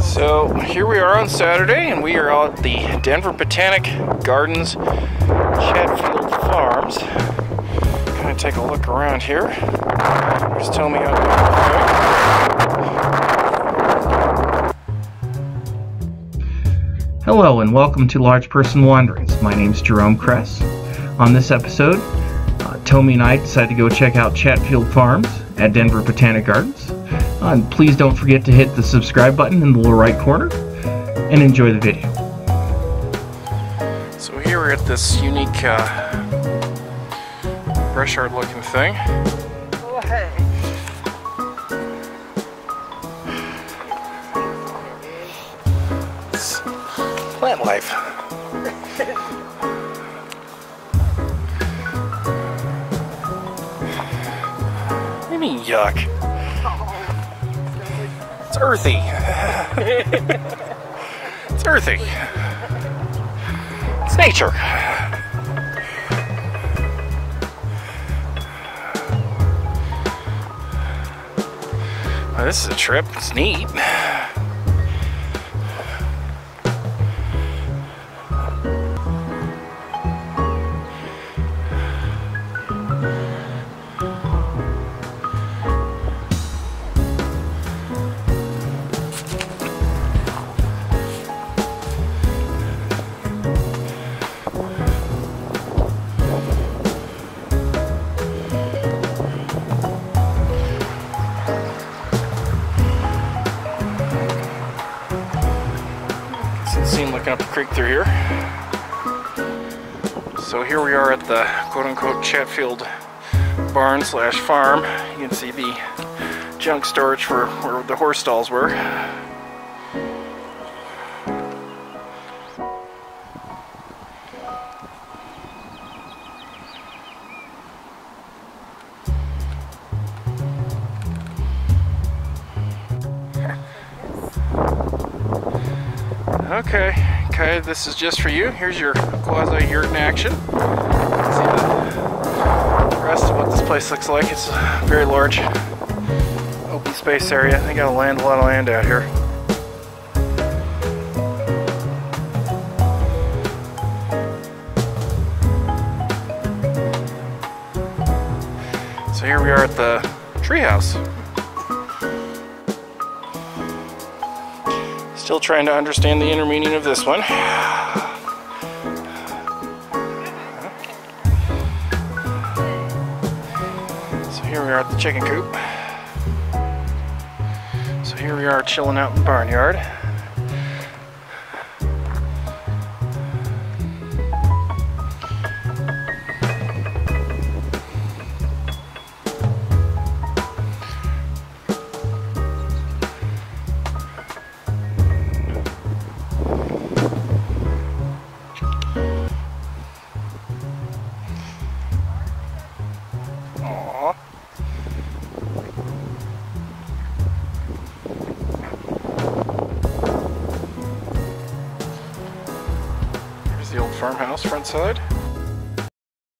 So here we are on Saturday, and we are at the Denver Botanic Gardens Chatfield Farms. Kind of take a look around here. Just tell me how Hello and welcome to Large Person Wanderings. My name is Jerome Cress. On this episode, uh, and I decided to go check out Chatfield Farms at Denver Botanic Gardens. Please don't forget to hit the subscribe button in the lower right corner and enjoy the video. So here we're at this unique uh, brush art looking thing. Oh, hey. It's plant life. you mean yuck? It's earthy. it's earthy. It's nature. Well, this is a trip. It's neat. Up the creek through here. So here we are at the quote-unquote Chatfield barn slash farm. You can see the junk storage for where the horse stalls were. Okay, okay, this is just for you. Here's your quasi-yurt in action. See the rest of what this place looks like. It's a very large open space area. They got a land, a lot of land out here. So here we are at the treehouse. Still trying to understand the inner meaning of this one. So here we are at the chicken coop. So here we are chilling out in the barnyard. Farmhouse front side.